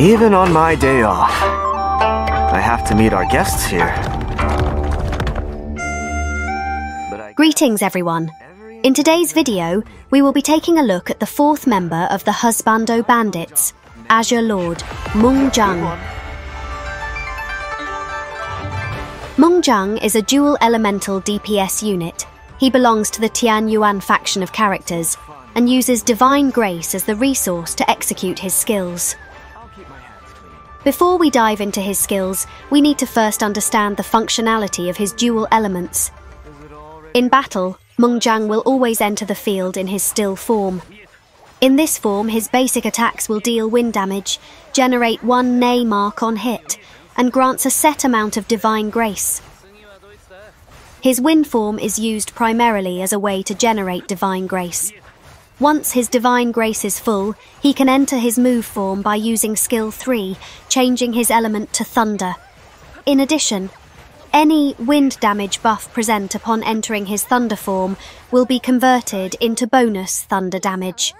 Even on my day off, I have to meet our guests here. Greetings, everyone. In today's video, we will be taking a look at the fourth member of the Husbando Bandits, Azure Lord, Mengzhang. Mung Jung is a dual elemental DPS unit. He belongs to the Tian Yuan faction of characters and uses Divine Grace as the resource to execute his skills. Before we dive into his skills, we need to first understand the functionality of his dual elements. In battle, Mengzhang will always enter the field in his still form. In this form, his basic attacks will deal wind damage, generate one Nay mark on hit, and grants a set amount of divine grace. His wind form is used primarily as a way to generate divine grace. Once his divine grace is full, he can enter his move form by using skill 3, changing his element to thunder. In addition, any wind damage buff present upon entering his thunder form will be converted into bonus thunder damage.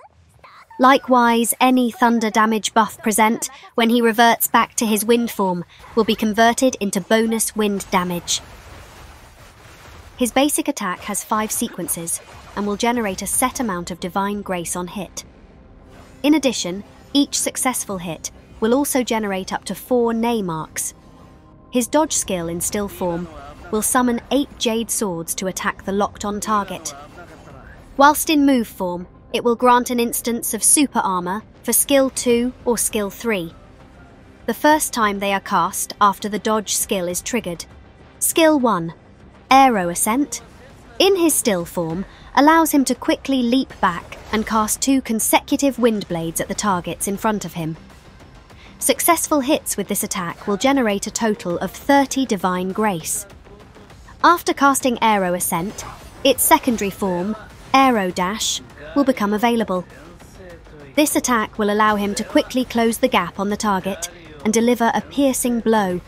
Likewise, any thunder damage buff present when he reverts back to his wind form will be converted into bonus wind damage. His basic attack has five sequences and will generate a set amount of divine grace on hit. In addition, each successful hit will also generate up to four Nay marks. His dodge skill in still form will summon eight Jade Swords to attack the locked on target. Whilst in move form, it will grant an instance of super armor for skill 2 or skill 3. The first time they are cast after the dodge skill is triggered. Skill 1 Aero Ascent. In his still form, allows him to quickly leap back and cast two consecutive wind blades at the targets in front of him. Successful hits with this attack will generate a total of 30 Divine Grace. After casting Aero Ascent, its secondary form, Aero Dash, will become available. This attack will allow him to quickly close the gap on the target and deliver a piercing blow.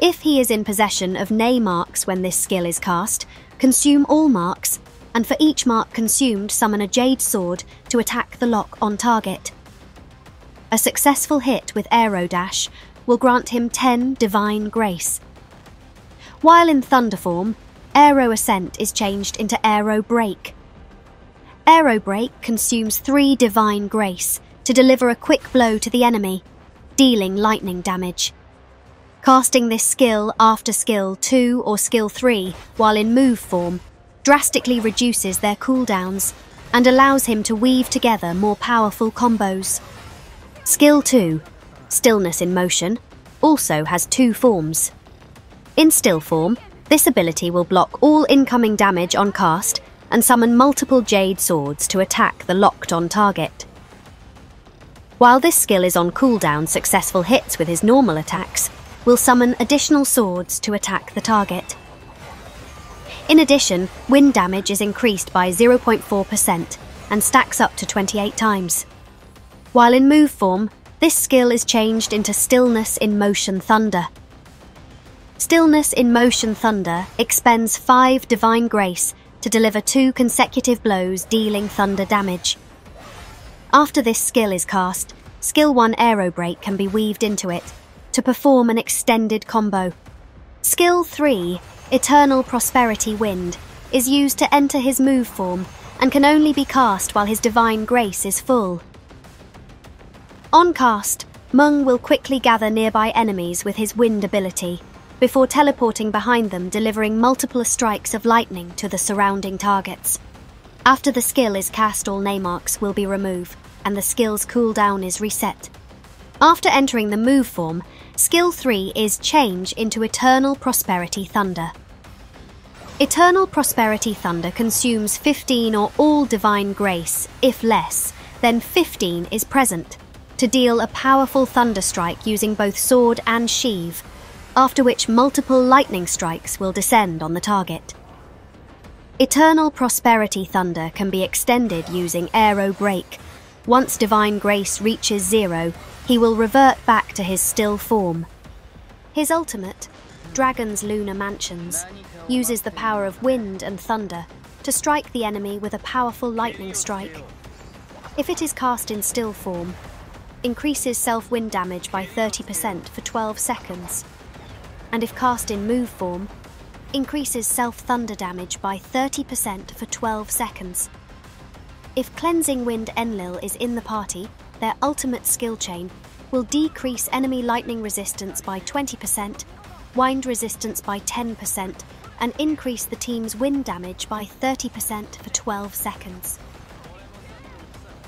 If he is in possession of Nay marks when this skill is cast, consume all marks, and for each mark consumed, summon a Jade Sword to attack the lock on target. A successful hit with Aero Dash will grant him 10 Divine Grace. While in Thunder form, Aero Ascent is changed into Aero Break. Aero Break consumes 3 Divine Grace to deliver a quick blow to the enemy, dealing lightning damage. Casting this skill after skill 2 or skill 3 while in move form drastically reduces their cooldowns and allows him to weave together more powerful combos. Skill 2, Stillness in Motion, also has two forms. In still form, this ability will block all incoming damage on cast and summon multiple Jade Swords to attack the locked on target. While this skill is on cooldown, successful hits with his normal attacks will summon additional swords to attack the target. In addition, wind damage is increased by 0.4% and stacks up to 28 times. While in move form, this skill is changed into Stillness in Motion Thunder. Stillness in Motion Thunder expends 5 Divine Grace to deliver two consecutive blows dealing thunder damage. After this skill is cast, Skill 1 Aero Break can be weaved into it to perform an extended combo. Skill 3 Eternal Prosperity Wind is used to enter his move form and can only be cast while his divine grace is full. On cast, Mung will quickly gather nearby enemies with his wind ability, before teleporting behind them, delivering multiple strikes of lightning to the surrounding targets. After the skill is cast, all Naymarks will be removed, and the skill's cooldown is reset. After entering the move form, skill 3 is Change into Eternal Prosperity Thunder. Eternal Prosperity Thunder consumes 15 or all Divine Grace, if less, then 15 is present, to deal a powerful thunder strike using both sword and sheave, after which multiple lightning strikes will descend on the target. Eternal Prosperity Thunder can be extended using Aero Break. Once Divine Grace reaches zero, he will revert back to his still form. His ultimate, Dragon's Lunar Mansions, uses the power of wind and thunder to strike the enemy with a powerful lightning strike. If it is cast in still form, increases self wind damage by 30% for 12 seconds. And if cast in move form, increases self thunder damage by 30% for 12 seconds. If Cleansing Wind Enlil is in the party, their ultimate skill chain will decrease enemy lightning resistance by 20%, wind resistance by 10%, and increase the team's wind damage by 30% for 12 seconds.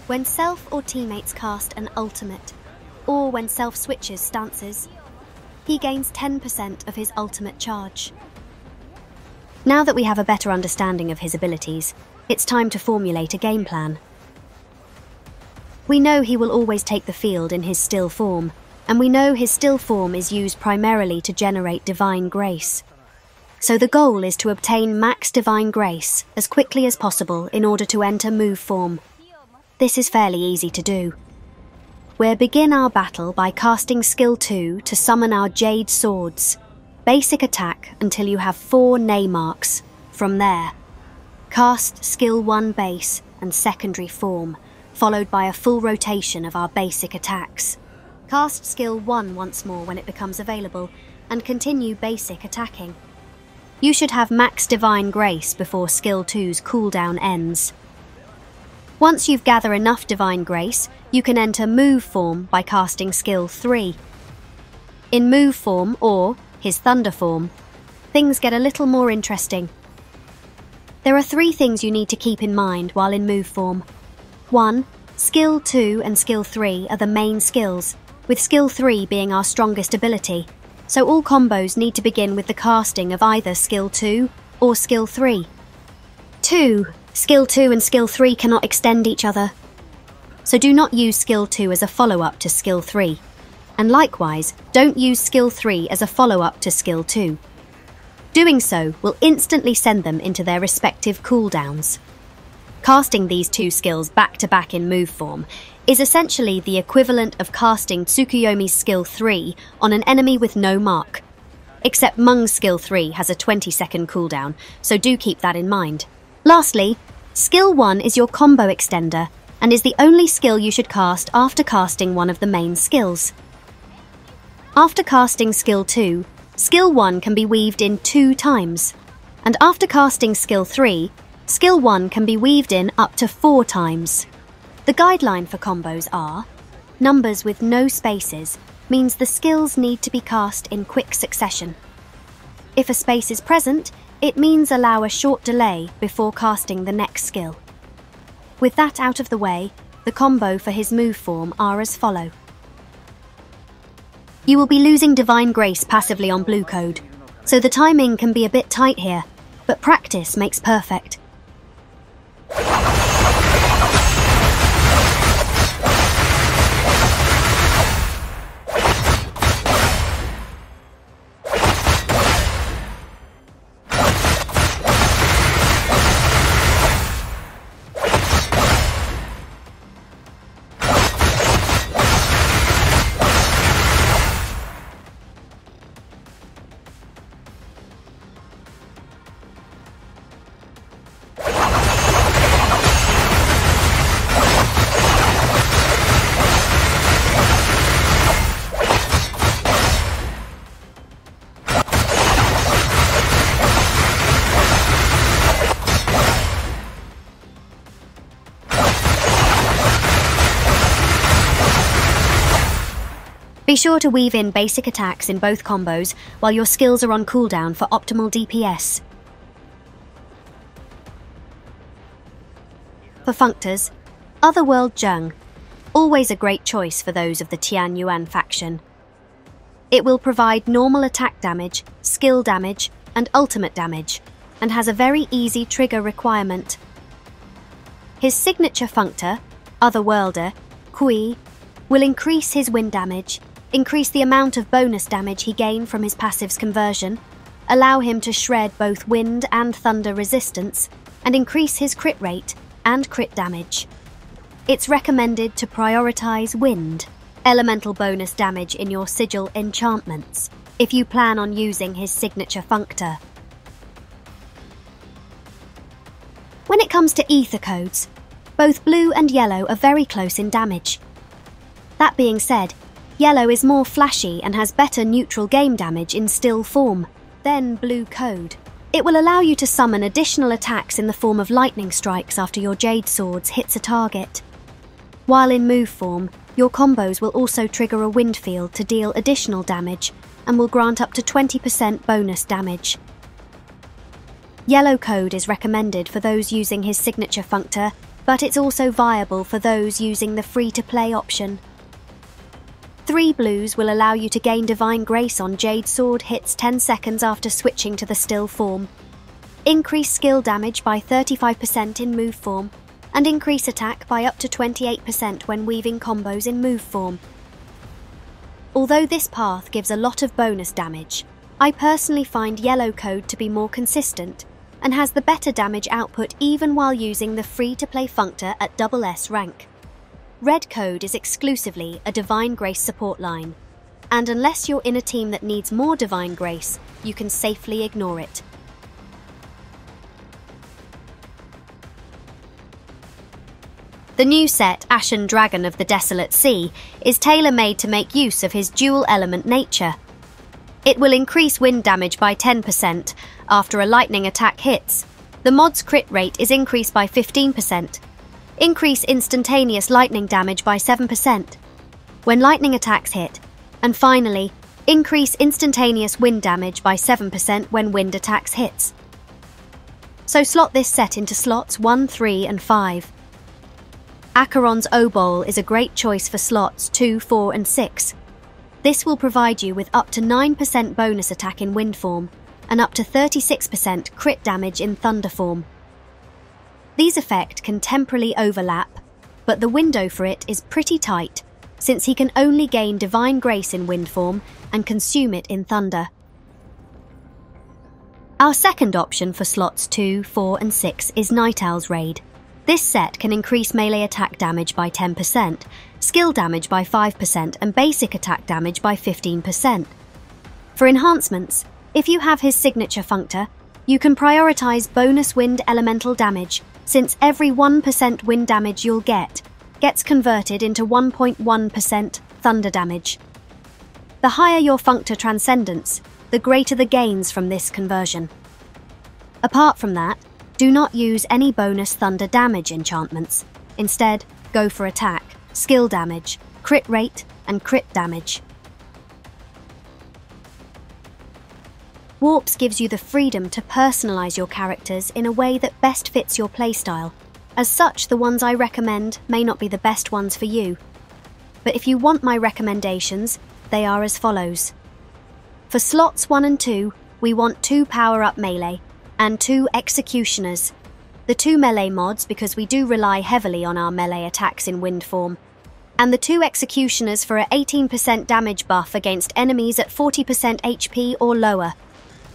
When Self or teammates cast an ultimate, or when Self switches stances, he gains 10% of his ultimate charge. Now that we have a better understanding of his abilities, it's time to formulate a game plan. We know he will always take the field in his still form, and we know his still form is used primarily to generate divine grace. So the goal is to obtain max divine grace as quickly as possible in order to enter move form. This is fairly easy to do. We'll begin our battle by casting skill 2 to summon our Jade Swords. Basic attack until you have 4 Nay marks. From there, cast skill 1 base and secondary form followed by a full rotation of our basic attacks. Cast skill 1 once more when it becomes available, and continue basic attacking. You should have max Divine Grace before skill 2's cooldown ends. Once you've gathered enough Divine Grace, you can enter Move form by casting skill 3. In Move form, or his Thunder form, things get a little more interesting. There are three things you need to keep in mind while in Move form. 1. Skill 2 and Skill 3 are the main skills, with Skill 3 being our strongest ability, so all combos need to begin with the casting of either Skill 2 or Skill 3. 2. Skill 2 and Skill 3 cannot extend each other, so do not use Skill 2 as a follow up to Skill 3, and likewise, don't use Skill 3 as a follow up to Skill 2. Doing so will instantly send them into their respective cooldowns. Casting these two skills back to back in move form is essentially the equivalent of casting Tsukuyomi's skill 3 on an enemy with no mark. Except Mung's skill 3 has a 20 second cooldown, so do keep that in mind. Lastly, skill 1 is your combo extender and is the only skill you should cast after casting one of the main skills. After casting skill 2, skill 1 can be weaved in two times, and after casting skill 3, Skill 1 can be weaved in up to four times. The guideline for combos are numbers with no spaces means the skills need to be cast in quick succession. If a space is present, it means allow a short delay before casting the next skill. With that out of the way, the combo for his move form are as follow. You will be losing Divine Grace passively on Blue Code, so the timing can be a bit tight here, but practice makes perfect. Ah! Be sure to weave in basic attacks in both combos while your skills are on cooldown for optimal DPS. For Functors, Otherworld Zheng, always a great choice for those of the Tian Yuan faction. It will provide normal attack damage, skill damage, and ultimate damage, and has a very easy trigger requirement. His signature functor, Otherworlder, Kui, will increase his wind damage increase the amount of bonus damage he gained from his passive's conversion, allow him to shred both wind and thunder resistance, and increase his crit rate and crit damage. It's recommended to prioritize wind, elemental bonus damage in your sigil enchantments, if you plan on using his signature functor. When it comes to ether codes, both blue and yellow are very close in damage. That being said, yellow is more flashy and has better neutral game damage in still form. Then blue code. It will allow you to summon additional attacks in the form of lightning strikes after your Jade Swords hits a target. While in move form, your combos will also trigger a wind field to deal additional damage and will grant up to 20% bonus damage. Yellow code is recommended for those using his signature functor, but it's also viable for those using the free to play option. Three blues will allow you to gain Divine Grace on Jade Sword hits 10 seconds after switching to the still form. Increase skill damage by 35% in move form, and increase attack by up to 28% when weaving combos in move form. Although this path gives a lot of bonus damage, I personally find yellow code to be more consistent and has the better damage output even while using the free to play functor at double S rank. Red code is exclusively a Divine Grace support line, and unless you're in a team that needs more Divine Grace, you can safely ignore it. The new set, Ashen Dragon of the Desolate Sea, is tailor made to make use of his dual element nature. It will increase wind damage by 10% after a lightning attack hits. The mod's crit rate is increased by 15%. Increase instantaneous lightning damage by 7% when lightning attacks hit. And finally, increase instantaneous wind damage by 7% when wind attacks hits. So slot this set into slots 1, 3, and 5. Acheron's Obol is a great choice for slots 2, 4, and 6. This will provide you with up to 9% bonus attack in wind form and up to 36% crit damage in thunder form. These effects can temporarily overlap, but the window for it is pretty tight since he can only gain Divine Grace in wind form and consume it in thunder. Our second option for slots 2, 4, and 6 is Night Owl's Raid. This set can increase melee attack damage by 10%, skill damage by 5%, and basic attack damage by 15%. For enhancements, if you have his signature functor, you can prioritize bonus wind elemental damage, since every 1% wind damage you'll get gets converted into 1.1% thunder damage. The higher your functor transcendence, the greater the gains from this conversion. Apart from that, do not use any bonus thunder damage enchantments. Instead, go for attack, skill damage, crit rate, and crit damage. Warps gives you the freedom to personalise your characters in a way that best fits your playstyle. As such, the ones I recommend may not be the best ones for you. But if you want my recommendations, they are as follows. For slots 1 and 2, we want 2 power up melee, and two executioners. The two melee mods because we do rely heavily on our melee attacks in wind form, and the two executioners for a 18% damage buff against enemies at 40% HP or lower.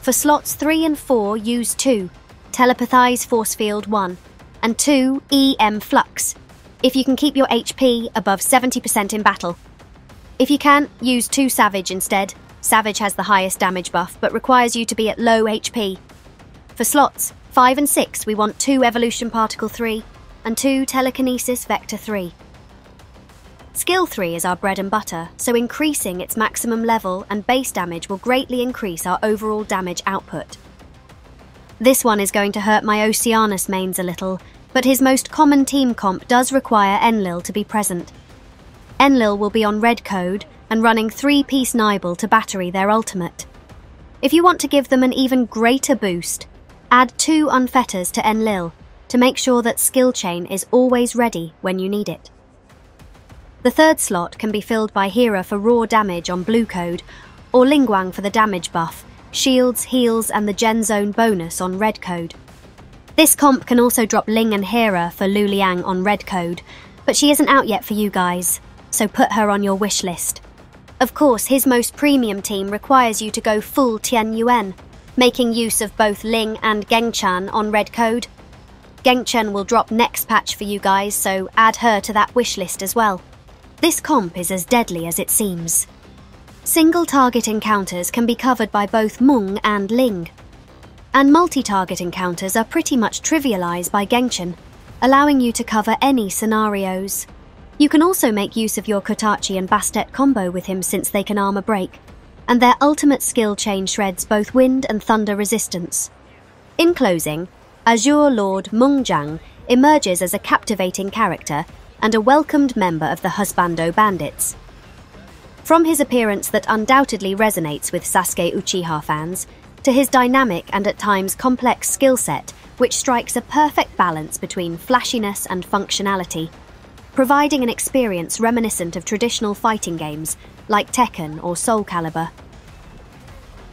For slots 3 and 4, use 2 Telepathize Force Field 1 and 2 EM Flux, if you can keep your HP above 70% in battle. If you can, use 2 Savage instead. Savage has the highest damage buff but requires you to be at low HP. For slots 5 and 6, we want 2 Evolution Particle 3 and 2 Telekinesis Vector 3. Skill 3 is our bread and butter, so increasing its maximum level and base damage will greatly increase our overall damage output. This one is going to hurt my Oceanus mains a little, but his most common team comp does require Enlil to be present. Enlil will be on red code and running 3 piece Nibel to battery their ultimate. If you want to give them an even greater boost, Add two unfetters to Enlil to make sure that skill chain is always ready when you need it. The third slot can be filled by Hera for raw damage on blue code, or Lingguang for the damage buff, shields, heals, and the gen zone bonus on red code. This comp can also drop Ling and Hera for Lu Liang on red code, but she isn't out yet for you guys, so put her on your wish list. Of course, his most premium team requires you to go full Tian Yuan, making use of both Ling and Gengchen on red code. Gengchen will drop next patch for you guys, so add her to that wish list as well. This comp is as deadly as it seems. Single target encounters can be covered by both Mung and Ling. And multi target encounters are pretty much trivialized by Gengchen, allowing you to cover any scenarios. You can also make use of your Kotachi and Bastet combo with him since they can armor break, and their ultimate skill chain shreds both wind and thunder resistance. In closing, Azure Lord Mengzhang emerges as a captivating character and a welcomed member of the Husbando Bandits. From his appearance that undoubtedly resonates with Sasuke Uchiha fans, to his dynamic and at times complex skill set, which strikes a perfect balance between flashiness and functionality, providing an experience reminiscent of traditional fighting games like Tekken or Soul Calibur.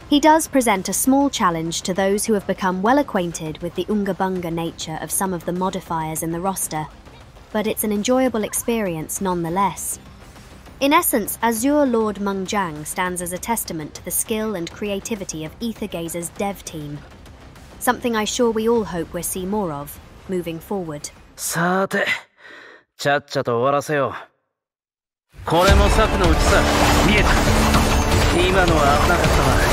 He does present a small challenge to those who have become well acquainted with the Unga Bunga nature of some of the modifiers in the roster, but it's an enjoyable experience nonetheless. In essence, Azure Lord Mengzhang stands as a testament to the skill and creativity of Aether Gazer's dev team. Something I sure we all hope we'll see more of, moving forward. さて、ちゃっちゃと終わらせよう。これも策のうちさ、見えた。今のは危なかったな。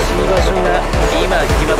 死に場所が今決ま